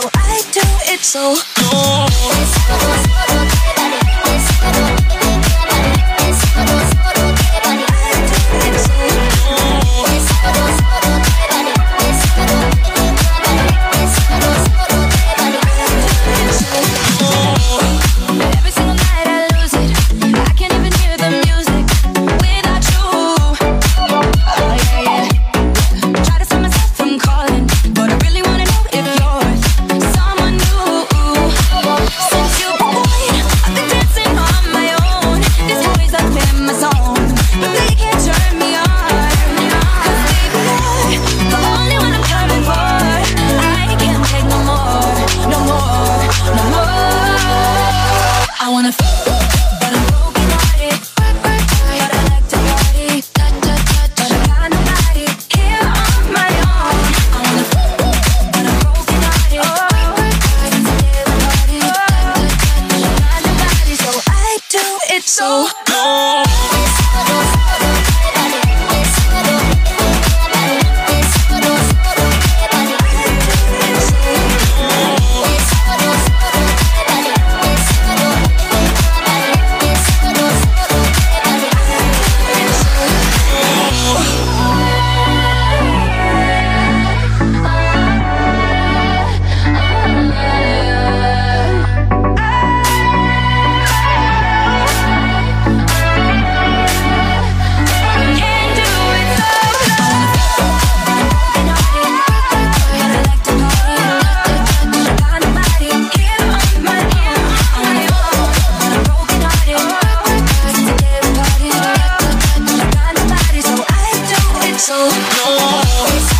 so I do it so. No. so long. Oh.